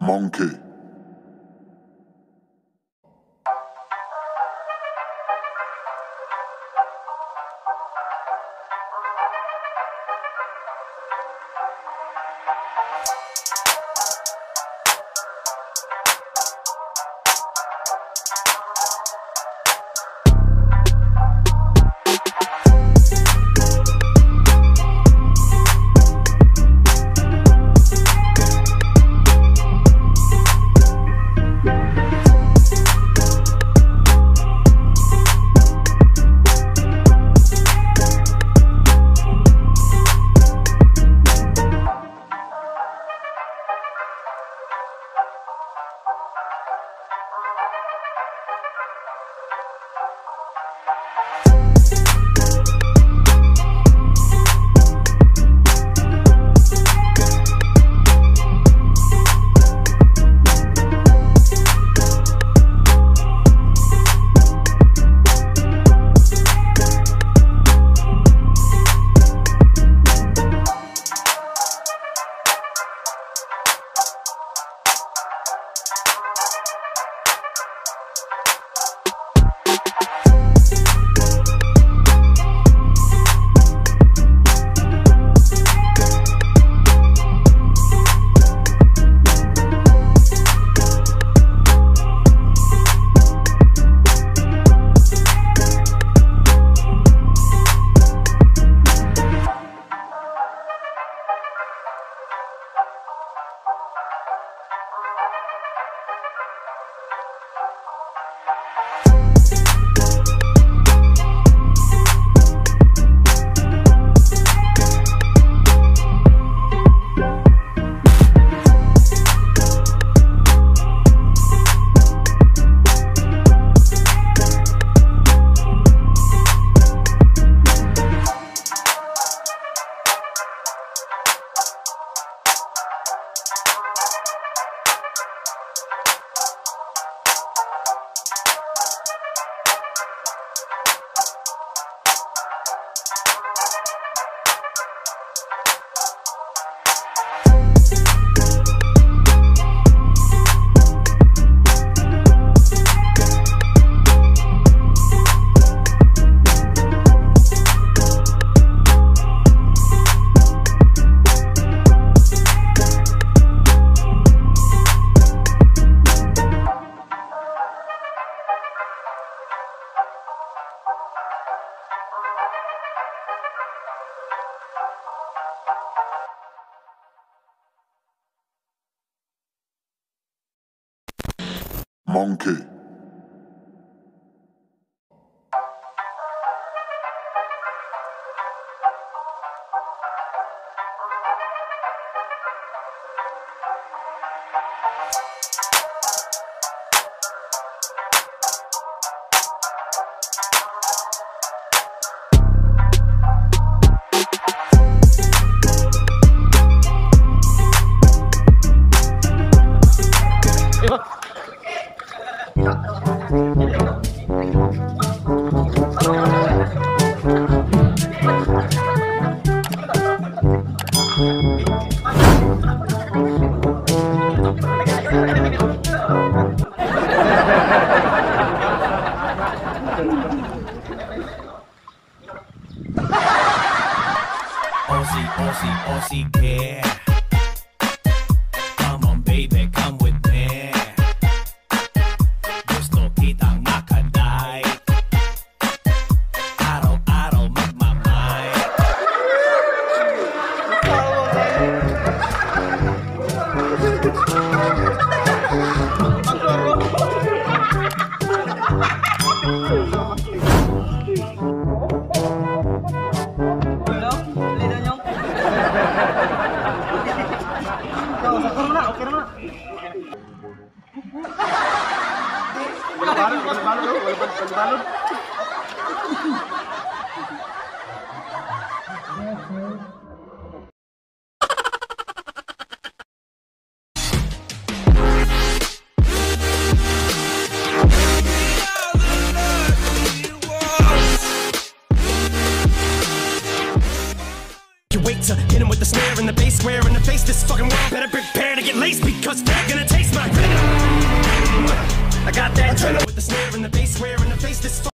Monkey. Monkey. Aussie, Aussie, Aussie care. To hit him with the snare and the bass square in the face. This fucking world better prepare to get laced because. cause they're gonna taste my venom. I got that with the snare and the bass, in the face, this